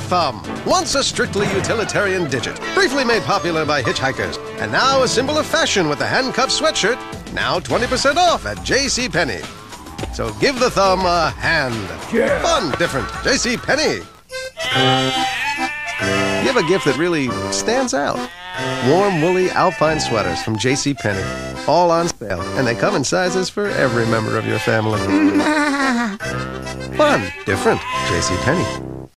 Thumb, once a strictly utilitarian digit, briefly made popular by hitchhikers, and now a symbol of fashion with the handcuff sweatshirt, now 20% off at J.C. Penney. So give the thumb a hand. Yeah. Fun, different. J.C. Penney. Give a gift that really stands out. Warm, woolly alpine sweaters from J.C. Penney, all on sale, and they come in sizes for every member of your family. Fun, different. J.C. Penney.